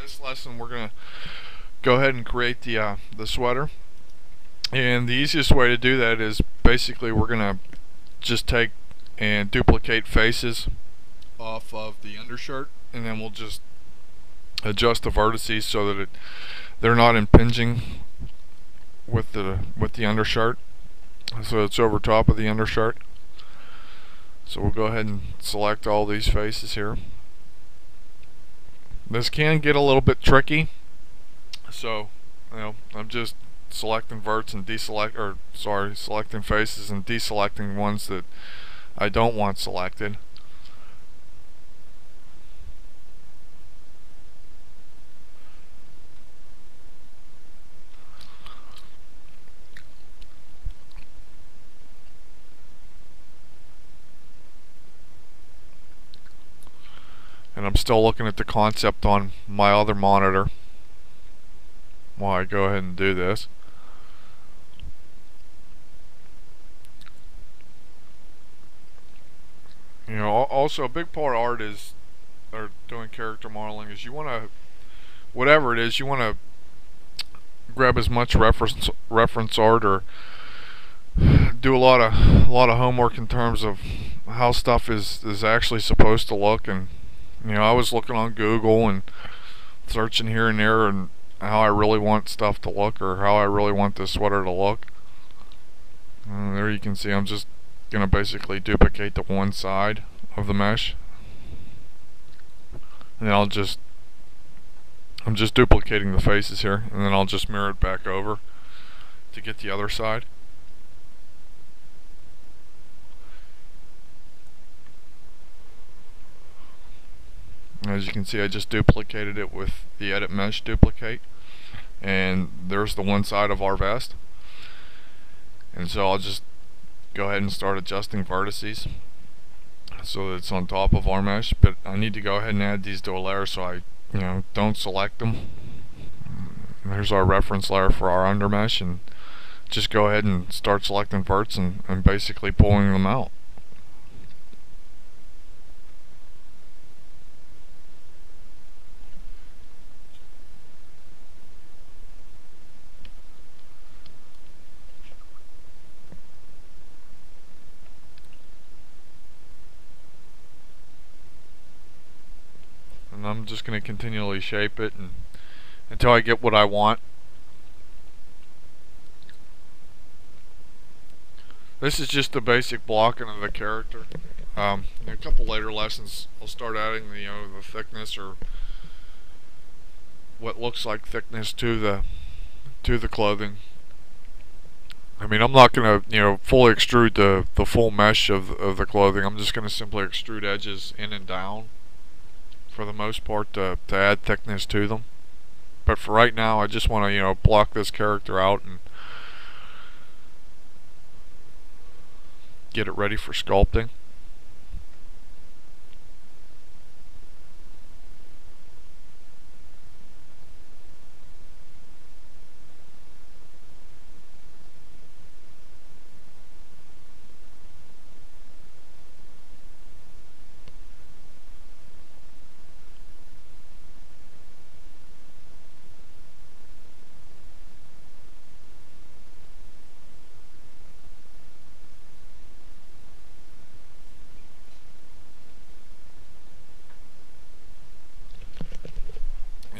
this lesson we're going to go ahead and create the, uh, the sweater. And the easiest way to do that is basically we're going to just take and duplicate faces off of the undershirt and then we'll just adjust the vertices so that it they're not impinging with the with the undershirt. So it's over top of the undershirt. So we'll go ahead and select all these faces here this can get a little bit tricky. So you know I'm just selecting verts and deselect or sorry selecting faces and deselecting ones that I don't want selected and I'm still looking at the concept on my other monitor while I go ahead and do this. You know, also a big part of art is, or doing character modeling is you want to, whatever it is, you want to grab as much reference reference art or do a lot of a lot of homework in terms of how stuff is is actually supposed to look and you know, I was looking on Google and searching here and there and how I really want stuff to look or how I really want this sweater to look. And there you can see I'm just going to basically duplicate the one side of the mesh. And then I'll just I'm just duplicating the faces here and then I'll just mirror it back over to get the other side. As you can see I just duplicated it with the edit mesh duplicate. And there's the one side of our vest and so I'll just go ahead and start adjusting vertices so that it's on top of our mesh. But I need to go ahead and add these to a layer so I you know don't select them. There's our reference layer for our under mesh. And just go ahead and start selecting verts and, and basically pulling them out and I'm just going to continually shape it and until I get what I want. This is just the basic blocking of the character. Um, in a couple later lessons, I'll start adding the, you know, the thickness or what looks like thickness to the to the clothing. I mean, I'm not going to, you know, fully extrude the, the full mesh of, of the clothing. I'm just going to simply extrude edges in and down for the most part to, to add thickness to them. But for right now, I just want to, you know, block this character out and get it ready for sculpting.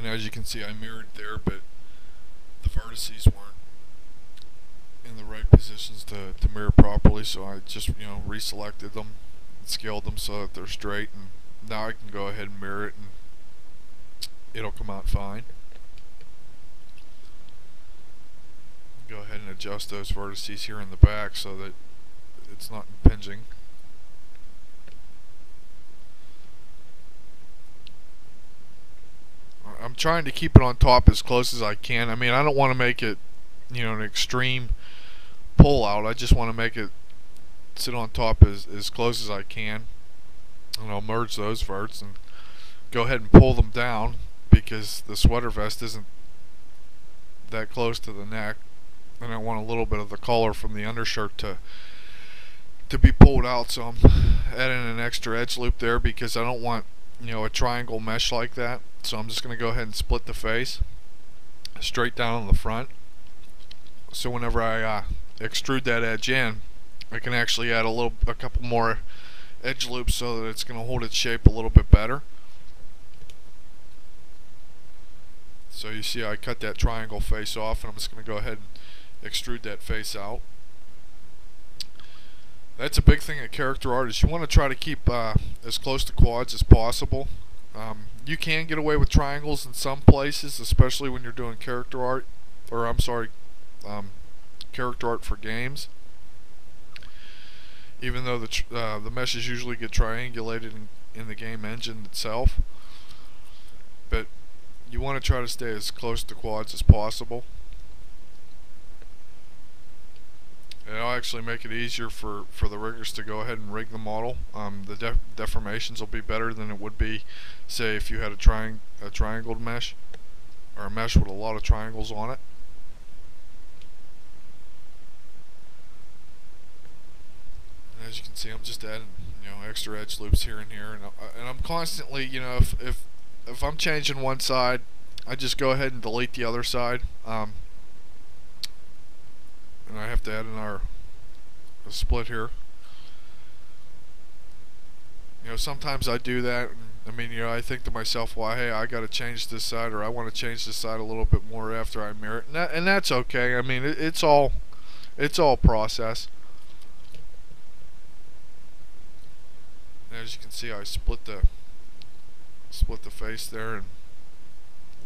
As you can see I mirrored there but the vertices weren't in the right positions to, to mirror properly so I just you know reselected them and scaled them so that they're straight and now I can go ahead and mirror it and it'll come out fine. Go ahead and adjust those vertices here in the back so that it's not impinging I'm trying to keep it on top as close as I can. I mean, I don't want to make it, you know, an extreme pull out. I just want to make it sit on top as, as close as I can. And I'll merge those verts and go ahead and pull them down because the sweater vest isn't that close to the neck. And I want a little bit of the collar from the undershirt to to be pulled out. So I'm adding an extra edge loop there because I don't want, you know, a triangle mesh like that. So I'm just going to go ahead and split the face straight down on the front. So whenever I uh, extrude that edge in, I can actually add a little, a couple more edge loops so that it's going to hold its shape a little bit better. So you see I cut that triangle face off and I'm just going to go ahead and extrude that face out. That's a big thing in character art is you want to try to keep uh, as close to quads as possible. Um, you can get away with triangles in some places, especially when you're doing character art, or I'm sorry, um, character art for games. Even though the uh, the meshes usually get triangulated in, in the game engine itself, but you want to try to stay as close to quads as possible. It'll actually make it easier for, for the riggers to go ahead and rig the model. Um, the def deformations will be better than it would be, say, if you had a, triang a triangled mesh, or a mesh with a lot of triangles on it. as you can see, I'm just adding, you know, extra edge loops here and here, and, uh, and I'm constantly, you know, if, if if I'm changing one side, I just go ahead and delete the other side. Um, and I have to add another a split here. You know, sometimes I do that. I mean, you know, I think to myself, well, hey, I got to change this side, or I want to change this side a little bit more after I mirror it, and, that, and that's okay. I mean, it, it's all, it's all process. as you can see, I split the split the face there and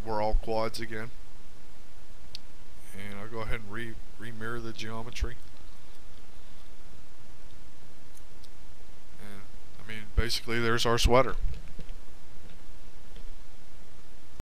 we're all quads again and I'll go ahead and re re-mirror the geometry. And I mean basically there's our sweater